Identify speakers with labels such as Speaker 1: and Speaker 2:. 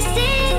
Speaker 1: see.